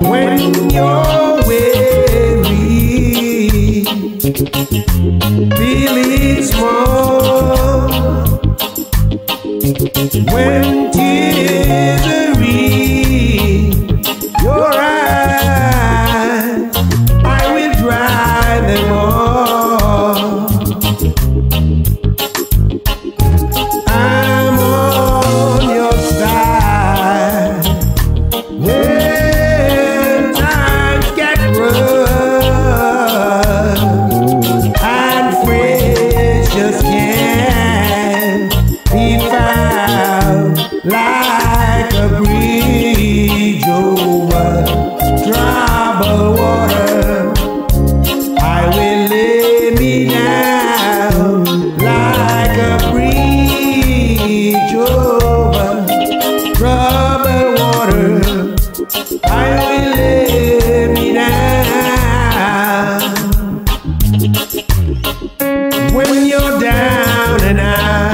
When you're weary, feeling when tears water. I will lay me down. When you're down and out.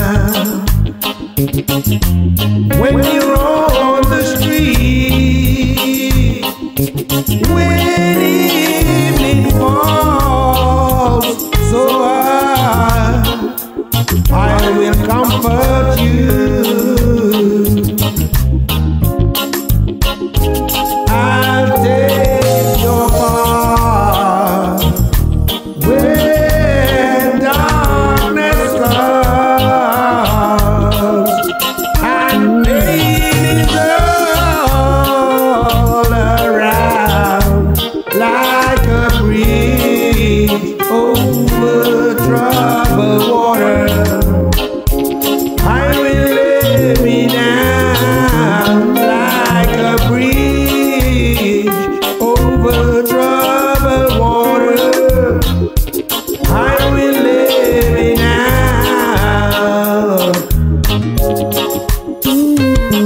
Hey,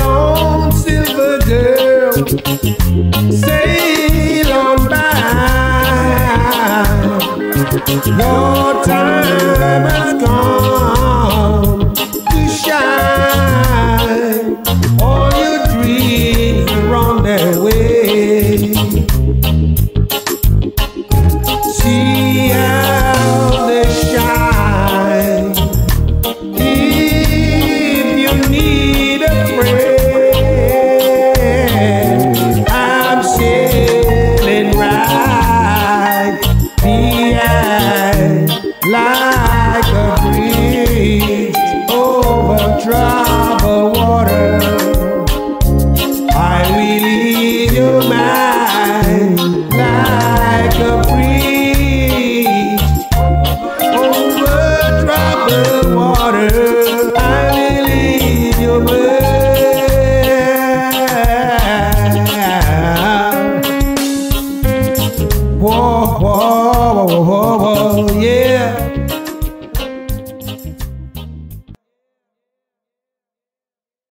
on, silver girl. Your time has come to shine All your dreams. like a breeze over troubled water. I will ease your mind. like a breeze over troubled water. I will lead you mine. Whoa, whoa, whoa, whoa, whoa, yeah.